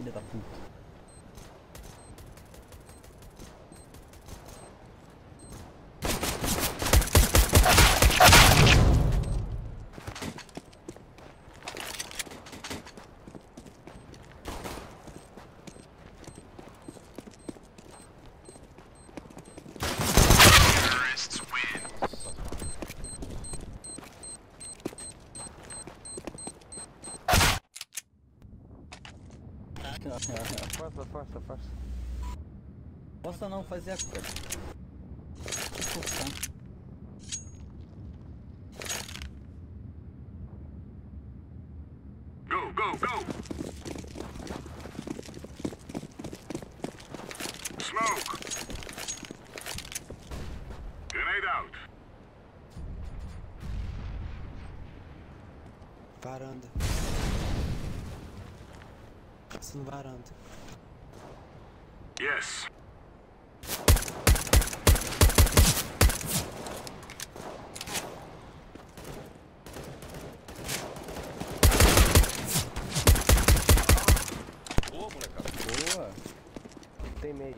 Il est partout. Força, força, força. Posso não fazer a coisa. Desculpa. Go, go, go! Smoke! Grenade out! Varanda. Passando varanda. Yes. Boa, molecada. Boa. Tem meio.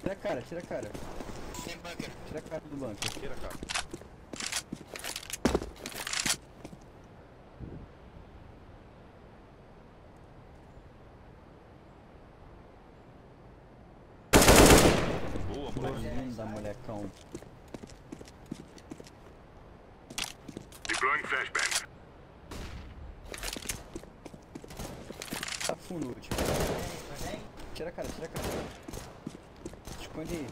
Tira a cara, tira a cara. Tem bunker. Tira a cara do bunker. Tira, cara. Boa, moleque. Linda, molecão. Deploying flashbang. Tá full último. Tira a cara, tira a cara. Esconde aí.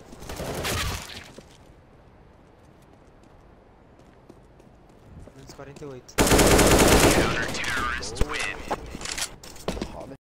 Menos 48. Counter-terrorists